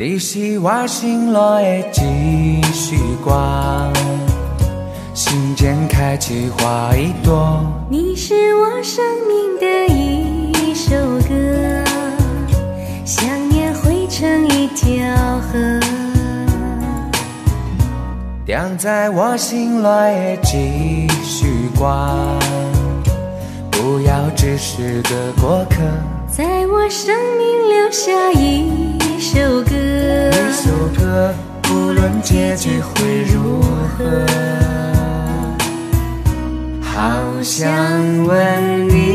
你是我心内的继续光，心间开起花一朵。你是我生命的一首歌，想念汇成一条河。亮在我心内的继续光，不要只是个过客。在我生命留下一首歌，歌，不论结局会如何，好想问你，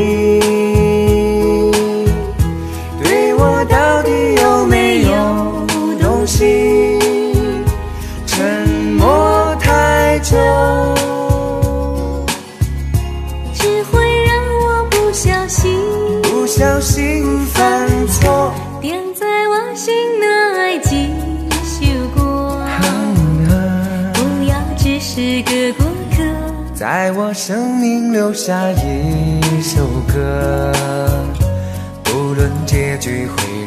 是个过客。在我生命留下一首歌，不论结局会。